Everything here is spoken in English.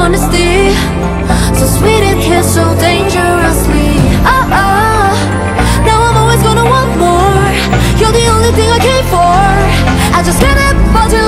honesty. So sweet it hits so dangerously. Ah oh, oh, Now I'm always gonna want more. You're the only thing I came for. I just can't help but to